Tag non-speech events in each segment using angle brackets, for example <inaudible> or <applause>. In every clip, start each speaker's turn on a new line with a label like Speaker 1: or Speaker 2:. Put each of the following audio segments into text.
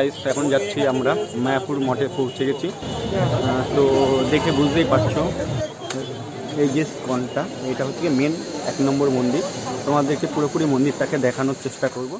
Speaker 1: Guys এখন যাচ্ছি আমরা মায়াপুর মঠে পৌঁছে গেছি। তো দেখে বুঝতেই পারছ এই যে স্কনটা, এটা হচ্ছে মেন এক নম্বর মন্দির। তোমাদেরকে পুরোপুরি মন্দিরটাকে দেখানোর চেষ্টা করব।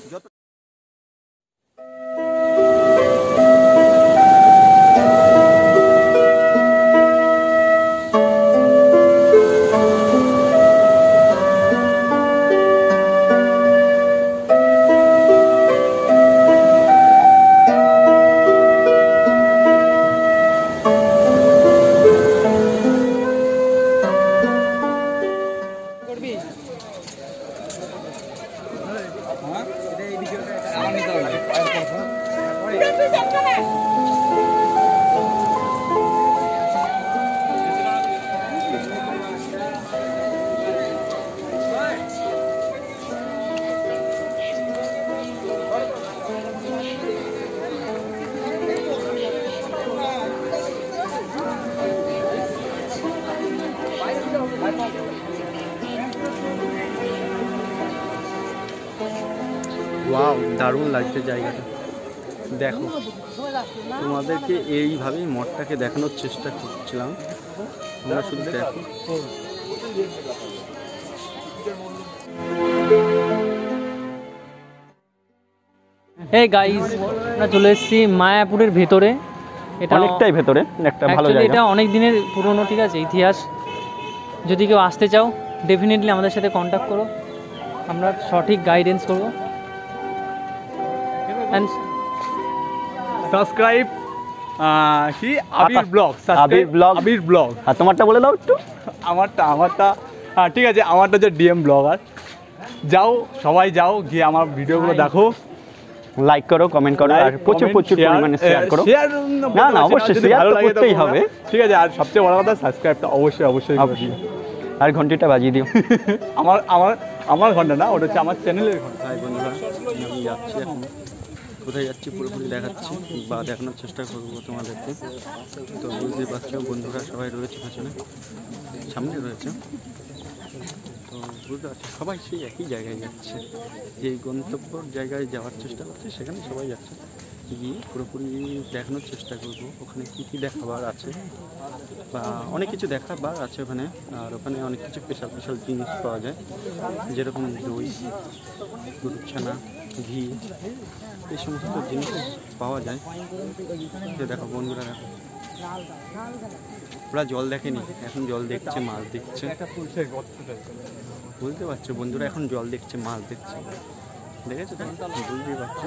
Speaker 1: ওয়াও দারুণ লাগছে জায়গাটা। দেখো তোমাদেরকে এইভাবেই মঠটাকে দেখানোর চেষ্টা করছিলাম। তোমরা শুধু দেখো।
Speaker 2: এই গাইস আমরা চলে এসেছি মায়াপুরের ভেতরে। এটা
Speaker 1: অনেকটাই ভেতরে একটা ভালো জায়গা।
Speaker 2: এটা অনেক দিনের পুরনো ঠিক আছে ইতিহাস। যদি কেউ আসতে চাও ডেফিনেটলি আমাদের সাথে কন্ট্যাক্ট করো। আমরা সঠিক গাইডেন্স করব। অ্যান্ড
Speaker 3: সাবস্ক্রাইব কি? Abir vlog
Speaker 1: Abir vlog.
Speaker 3: Abir vlog.
Speaker 1: আর তোমারটা বলে দাও একটু।
Speaker 3: আমারটা আমারটা হ্যাঁ ঠিক আছে আমারটা যে ডিএম ব্লগার যাও সবাই যাও গিয়ে আমার ভিডিওগুলো দেখো।
Speaker 1: লাইক করো কমেন্ট করো আর প্রচুর প্রচুর পরিমাণে শেয়ার করো। না, না, অবশ্যই
Speaker 3: ভালো
Speaker 1: তো
Speaker 3: লাগে
Speaker 1: করতেই হবে।
Speaker 3: ঠিক আছে আর সবচেয়ে বড় কথা সাবস্ক্রাইবটা অবশ্যই অবশ্যই করে দিও।
Speaker 1: আর ঘন্টিটা বাজিয়ে দিও। <laughs>
Speaker 3: আমার আমার আমার ঘণ্টা না ওটা হচ্ছে আমার চ্যানেলের
Speaker 1: ঘণ্টা। বন্ধুরা আমি যাচ্ছি এখন। কোথায় যাচ্ছি পুরোপুরি দেখাচ্ছি বা দেখানোর চেষ্টা করব তোমাদেরকে। তো বুঝতেই পারছ বন্ধুরা সবাই রয়েছে পেছনে সামনে রয়েছে। তো বুঝতে পারছি সবাই সেই একই জায়গায় যাচ্ছে। যেই গন্তব্যর জায়গায় যাওয়ার চেষ্টা করছে সেখানে সবাই যাচ্ছে। গিয়ে পুরোপুরি দেখানোর চেষ্টা করব। ওখানে কী কী দেখাবার আছে? বা অনেক কিছু দেখাবার আছে ওখানে। আর ওখানে অনেক কিছু স্পেশাল স্পেশাল জিনিস পাওয়া যায়। যেরকম দই গরুর ছানা ঘি এই সমস্ত জিনিস পাওয়া যায়। যে দেখো বন্ধুরা দেখো। ওরা জল দেখেনি এখন জল দেখছে মাছ দেখছে। বুঝতে পারছ বন্ধুরা এখন জল দেখছে মাছ দেখছে। দেখেছ বুঝতেই পারছ।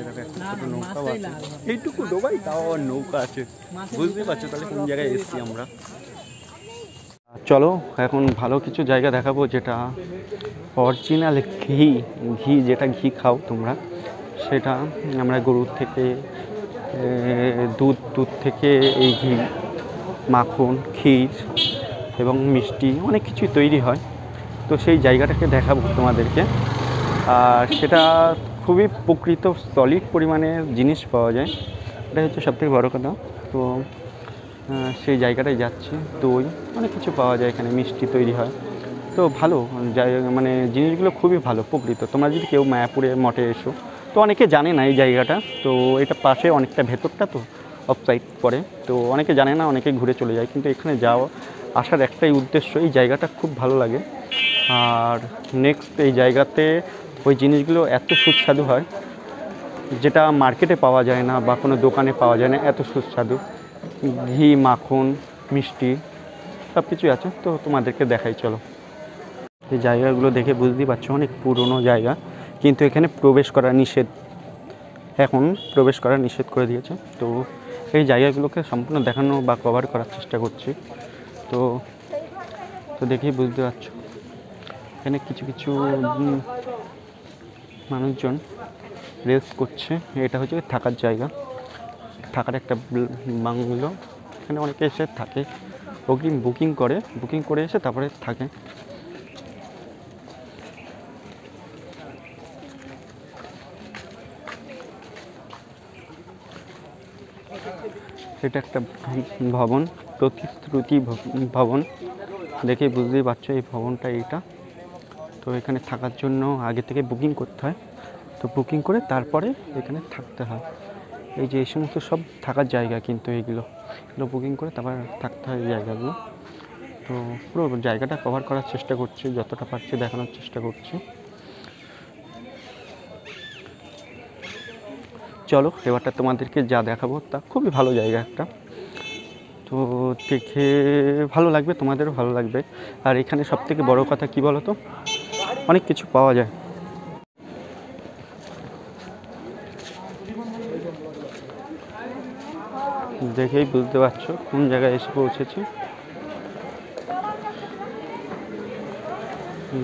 Speaker 1: এরকম একটা ছোট নৌকাও আছে। এইটুকু ডোবাই? তাও আবার নৌকা আছে। বুঝতেই পারছ তাহলে কোন জায়গায় এসছি আমরা। চলো এখন ভালো কিছু জায়গা দেখাবো যেটা অরিজিনাল ঘি ঘি যেটা ঘি খাও তোমরা। সেটা আমরা গরুর থেকে দুধ দুধ থেকে এই ঘি মাখন ক্ষীর এবং মিষ্টি অনেক কিছুই তৈরি হয়। তো সেই জায়গাটাকে দেখাবো তোমাদেরকে। আর সেটা খুবই প্রকৃত সলিড পরিমাণে জিনিস পাওয়া যায়। এটা হচ্ছে সবথেকে বড় কথা। তো সেই জায়গাটায় যাচ্ছি দই অনেক কিছু পাওয়া যায় এখানে মিষ্টি তৈরি হয়। তো ভালো জায়গা মানে জিনিসগুলো খুবই ভালো প্রকৃত। তোমরা যদি কেউ মায়াপুরে মঠে এসো তো অনেকে জানে না এই জায়গাটা। তো এটা পাশে অনেকটা ভেতরটা তো অফ সাইড পড়ে। তো অনেকে জানে না অনেকে ঘুরে চলে যায়। কিন্তু এখানে যাওয়া আসার একটাই উদ্দেশ্য এই জায়গাটা খুব ভালো লাগে। আর নেক্সট এই জায়গাতে ওই জিনিসগুলো এত সুস্বাদু হয়, যেটা মার্কেটে পাওয়া যায় না বা কোনো দোকানে পাওয়া যায় না, এত সুস্বাদু। ঘি, মাখন, মিষ্টি সব কিছুই আছে। তো তোমাদেরকে দেখাই, চলো। এই জায়গাগুলো দেখে বুঝতেই পারছ, অনেক পুরনো জায়গা। কিন্তু এখানে প্রবেশ করা নিষেধ। এখন প্রবেশ করা নিষেধ করে দিয়েছে। তো এই জায়গাগুলোকে সম্পূর্ণ দেখানো বা কভার করার চেষ্টা করছি। তো তো দেখেই বুঝতে পারছ। এখানে কিছু কিছু মানুষজন রেস্ট করছে। এটা হচ্ছে থাকার জায়গা। থাকার একটা ব্ল- এখানে অনেকে এসে থাকে। বুকিং বুকিং করে। বুকিং করে এসে তারপরে থাকে। এটা একটা ভবন। প্রতিশ্রুতি ভবন। দেখে বুঝতেই পারছ এই ভবনটা এইটা। তো এখানে থাকার জন্য আগে থেকে বুকিং করতে হয়। তো বুকিং করে তারপরে এখানে থাকতে হয়। এই যে এই সমস্ত সব থাকার জায়গা কিন্তু এইগুলো এগুলো বুকিং করে তারপর থাকতে হয় এই জায়গাগুলো। তো পুরো জায়গাটা কভার করার চেষ্টা করছি, যতটা পারছি দেখানোর চেষ্টা করছি। চলো, এবারটা তোমাদেরকে যা দেখাবো তা খুবই ভালো জায়গা একটা। তো দেখে ভালো লাগবে, তোমাদেরও ভালো লাগবে। আর এখানে সব থেকে বড়ো কথা কি বলো তো অনেক কিছু পাওয়া যায়। দেখেই বুঝতে পারছ কোন জায়গায় এসে পৌঁছেছি।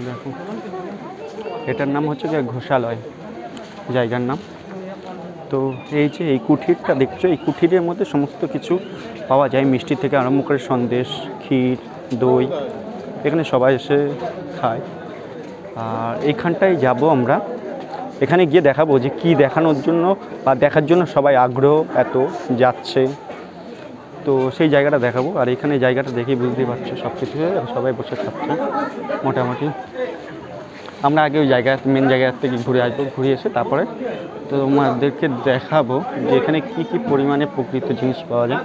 Speaker 1: দেখো, এটার নাম হচ্ছে যে ঘোষালয়, জায়গার নাম। তো এই যে এই কুঠিরটা দেখছ, এই কুঠিরের মধ্যে সমস্ত কিছু পাওয়া যায়। মিষ্টি থেকে আরম্ভ করে সন্দেশ, ক্ষীর, দই, এখানে সবাই এসে খায়। আর এইখানটায় যাব আমরা। এখানে গিয়ে দেখাবো যে কি দেখানোর জন্য বা দেখার জন্য সবাই আগ্রহ এত যাচ্ছে। তো সেই জায়গাটা দেখাবো। আর এখানে জায়গাটা দেখেই বুঝতেই পারছ সব কিছু সবাই বসে খাচ্ছে মোটামুটি। আমরা আগে ওই জায়গা মেন জায়গা থেকে ঘুরে আসব ঘুরে এসে তারপরে তোমাদেরকে দেখাবো যে এখানে কী কী পরিমাণে প্রকৃত জিনিস পাওয়া যায়।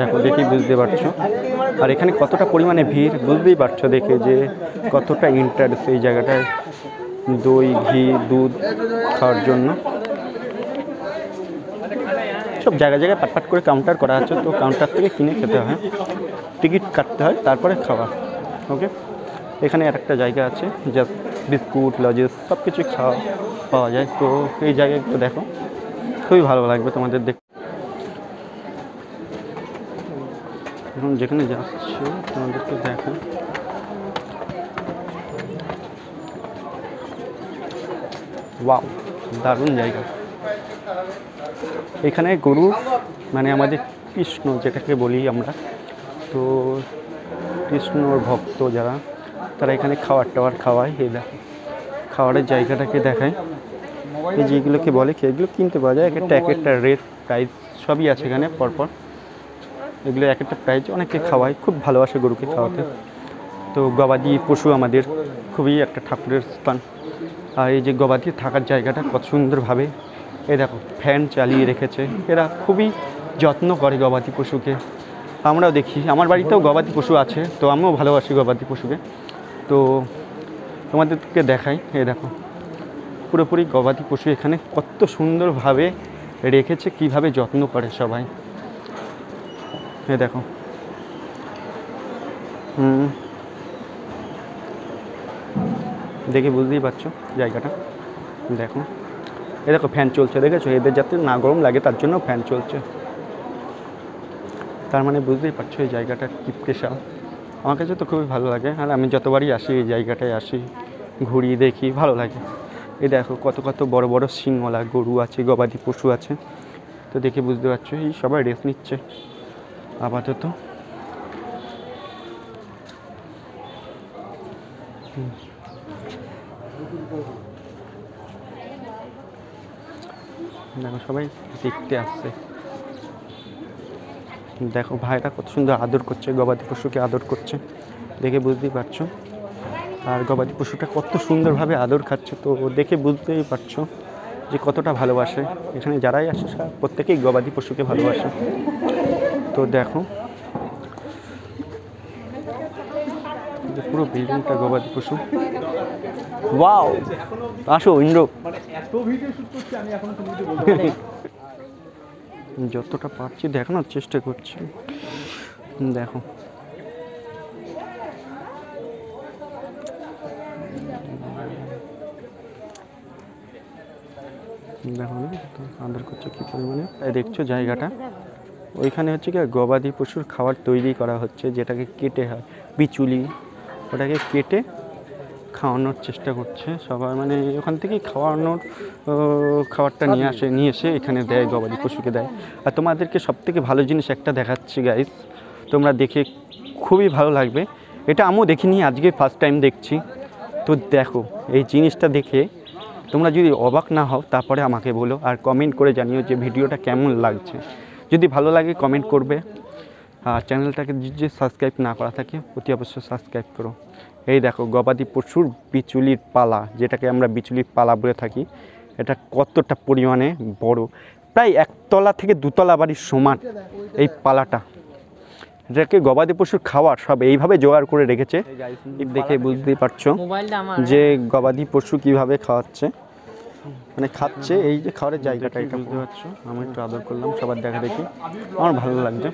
Speaker 1: দেখো, দেখেই বুঝতে পারছ। আর এখানে কতটা পরিমাণে ভিড় বুঝতেই পারছ দেখে যে কতটা ইন্টারেস্ট এই জায়গাটায়। দই, ঘি, দুধ খাওয়ার জন্য। সব জায়গায় জায়গায় পাটপাট করে কাউন্টার করা আছে, তো কাউন্টার থেকে কিনে খেতে হয়। টিকিট কাটতে হয়, তারপরে খাওয়া ওকে এখানে আর একটা জায়গা আছে যা বিস্কুট, লজেস সব কিছুই খাওয়া, পাওয়া যায়। তো এই জায়গাগুলো দেখো, খুবই ভালো লাগবে তোমাদের দেখ এখন যেখানে যাচ্ছি, তোমাদেরকে দেখো ওয়াও, দারুণ জায়গা। এখানে গরু মানে আমাদের কৃষ্ণ, যেটাকে বলি আমরা, তো কৃষ্ণর ভক্ত যারা, তারা এখানে খাবার টাবার খাওয়ায়, এই দেখো। খাবারের জায়গাটাকে দেখায় এই যেগুলোকে বলে কি, এগুলো কিনতে পাওয়া যায়, এক একটা এক একটা রেট, প্রাইস সবই আছে এখানে, পরপর। এগুলো এক একটা প্রাইজ অনেকে খাওয়ায়, খুব ভালোবাসে গরুকে খাওয়াতে। তো গবাদি পশু আমাদের খুবই একটা ঠাকুরের স্থান। আর এই যে গবাদি থাকার জায়গাটা কত সুন্দরভাবে, এই দেখো, ফ্যান চালিয়ে রেখেছে। এরা খুবই যত্ন করে গবাদি পশুকে। আমরাও দেখি, আমার বাড়িতেও গবাদি পশু আছে, তো আমিও ভালোবাসি গবাদি পশুকে। তো তোমাদেরকে দেখাই, এই দেখো, পুরোপুরি গবাদি পশু এখানে কত সুন্দরভাবে রেখেছে, কীভাবে যত্ন করে সবাই। এ দেখো। হুম। দেখে বুঝতেই পারছ জায়গাটা। দেখো। এ দেখো ফ্যান চলছে, দেখেছ? এদের যাতে না গরম লাগে, তার জন্য ফ্যান চলছে। তার মানে বুঝতেই পারছ এই জায়গাটা কি স্পেশাল আমার কাছে তো খুবই ভালো লাগে, আর আমি যতবারই আসি এই জায়গাটায় আসি, ঘুরি দেখি, ভালো লাগে। এই দেখো, কত কত বড় বড় সিংওয়ালা গরু আছে, গবাদি পশু আছে। তো দেখে বুঝতে পারছ, এই সবাই রেস্ট নিচ্ছে। আপাতত। দেখো, সবাই দেখতে আসছে। দেখো ভাইরা কত সুন্দর আদর করছে, গবাদি পশুকে আদর করছে, দেখে বুঝতেই পারছ। আর গবাদি পশুটা কত সুন্দরভাবে আদর খাচ্ছে, তো দেখে বুঝতেই পারছ যে কতটা ভালোবাসে। এখানে যারাই আসে প্রত্যেকেই গবাদি পশুকে ভালোবাসে। তো দেখো। পুরো বিল্ডিংটা গবাদি পশু। ওয়াও আসো, ইন্দ্র। <laughs> যতটা পারছি দেখানোর চেষ্টা করছি। দেখো। দেখো আদর করছে কী পরিমাণে? দেখছ জায়গাটা। ওইখানে হচ্ছে কি, গবাদি পশুর খাবার তৈরি করা হচ্ছে, যেটাকে কেটে হয়। বিচুলি, ওটাকে কেটে খাওয়ানোর চেষ্টা করছে সবাই। মানে ওখান থেকেই খাওয়ানোর খাবারটা নিয়ে আসে, নিয়ে এসে এখানে দেয়, গবাদি পশুকে দেয়। আর তোমাদেরকে সব থেকে ভালো জিনিস একটা দেখাচ্ছি গাইস তোমরা দেখে খুবই ভালো লাগবে। এটা আমিও দেখিনি, আজকে ফার্স্ট টাইম দেখছি। তো দেখো, এই জিনিসটা দেখে তোমরা যদি অবাক না হও, তারপরে আমাকে বলো আর কমেন্ট করে জানিও যে ভিডিওটা কেমন লাগছে। যদি ভালো লাগে কমেন্ট করবে। আর চ্যানেলটাকে যে সাবস্ক্রাইব না করা থাকে অতি অবশ্যই সাবস্ক্রাইব করো। এই দেখো গবাদি পশুর বিচুলির পালা যেটাকে আমরা বিচুলির পালা বলে থাকি এটা কতটা পরিমাণে বড়। প্রায় একতলা থেকে দুতলা বাড়ির সমান এই পালাটা। এটাকে গবাদি পশুর খাওয়ার সব এইভাবে জোগাড় করে রেখেছে দেখে বুঝতেই পারছ যে গবাদি পশু কীভাবে খাওয়াচ্ছে। মানে খাচ্ছে এই যে খাওয়ার জায়গাটা এটা বুঝতে পারছ। আমি একটু আদর করলাম সবার দেখা দেখি। আমার ভালো লাগছে।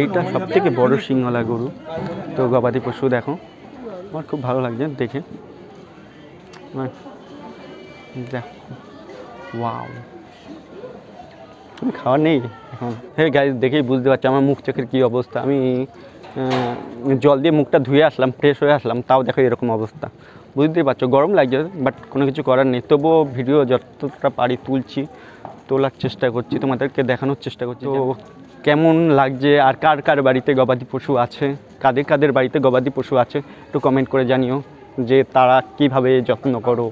Speaker 1: এইটা সব থেকে বড় সিংহলা গরু। তো গবাদি পশু দেখো আমার খুব ভালো লাগছে দেখে। ওয়াও তুমি খাওয়ার নেই এখন? হ্যাঁ গাড়ি দেখেই বুঝতে পারছি আমার মুখ চোখের কী অবস্থা। আমি জল দিয়ে মুখটা ধুয়ে আসলাম ফ্রেশ হয়ে আসলাম তাও দেখো এরকম অবস্থা। বুঝতেই পারছ গরম লাগছে বাট কোনো কিছু করার নেই। তবুও ভিডিও যতটা পারি তুলছি তোলার চেষ্টা করছি তোমাদেরকে দেখানোর চেষ্টা করছি তো কেমন লাগছে আর কার কার বাড়িতে গবাদি পশু আছে কাদের কাদের বাড়িতে গবাদি পশু আছে একটু কমেন্ট করে জানিও যে তারা কীভাবে যত্ন করো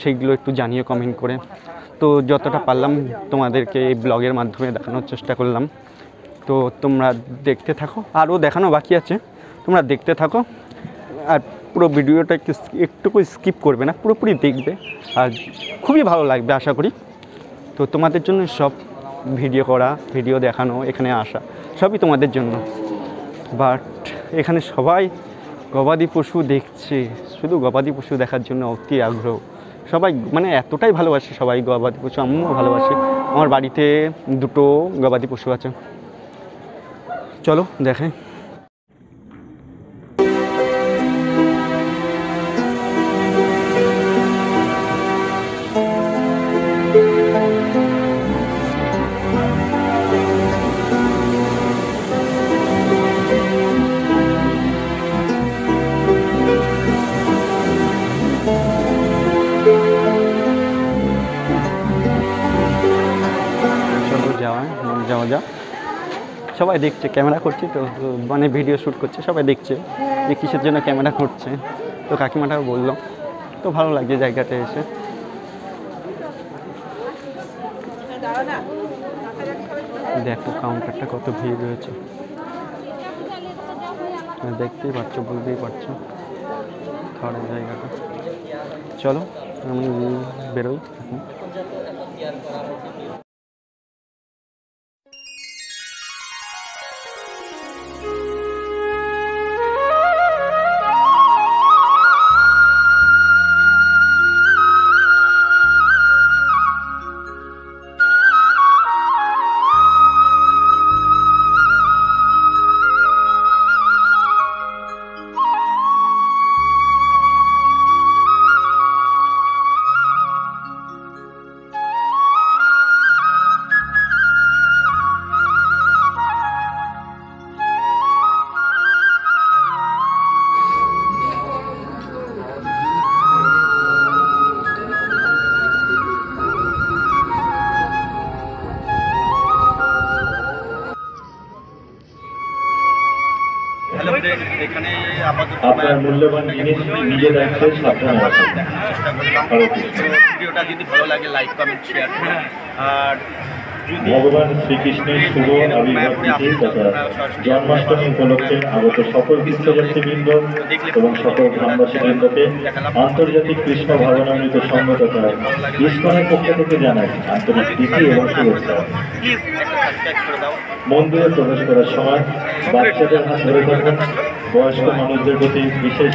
Speaker 1: সেইগুলো একটু জানিও কমেন্ট করে। তো যতটা পারলাম তোমাদেরকে এই ব্লগের মাধ্যমে দেখানোর চেষ্টা করলাম। তো তোমরা দেখতে থাকো। আরও দেখানো বাকি আছে। তোমরা দেখতে থাকো। আর পুরো ভিডিওটা একটু একটুকু স্কিপ করবে না, পুরোপুরি দেখবে। আর খুবই ভালো লাগবে, আশা করি। তো তোমাদের জন্য সব ভিডিও করা, ভিডিও দেখানো, এখানে আসা, সবই তোমাদের জন্য। বাট এখানে সবাই গবাদি পশু দেখছে। শুধু গবাদি পশু দেখার জন্য অতি আগ্রহ। সবাই মানে এতটাই ভালোবাসে সবাই গবাদি পশু, আমিও ভালোবাসি। আমার বাড়িতে দুটো গবাদি পশু আছে। চলো দেখে সবাই দেখছে, ক্যামেরা করছি তো মানে ভিডিও শ্যুট করছে, সবাই দেখছে যে কিসের জন্য ক্যামেরা করছে তো কাকিমাটাও বলল, তো ভালো লাগছে জায়গাতে এসে। দেখো কাউন্টারটা কত ভিড় রয়েছে। দেখতেই পাচ্ছ বুঝতেই পারছ। খাওয়ার জায়গাটা। চলো, আমি বেরোই। এখন
Speaker 4: আপনার মূল্যবান জিনিস নিজে রাখতে সাবধানে রাখুন
Speaker 1: চেষ্টা করলাম।
Speaker 4: হরে কৃষ্ণ।
Speaker 1: তো ভিডিওটা যদি ভালো লাগে লাইক কমেন্ট শেয়ার আর
Speaker 4: ভগবান শ্রীকৃষ্ণের শুভ আবির্ভাব তিথি তথা জন্মাষ্টমী উপলক্ষে আগত সকল তীর্থযাত্রীবৃন্দ এবং সকল গ্রামবাসীবৃন্দকে আন্তর্জাতিক কৃষ্ণ ভাবনামৃত সংঘ তথা ইস্কনের পক্ষ থেকে জানাই আন্তরিক প্রীতি এবং শুভেচ্ছা। মন্দিরে প্রবেশ করার সময় বাচ্চাদের হাত ধরে বয়স্ক মানুষদের প্রতি বিশেষ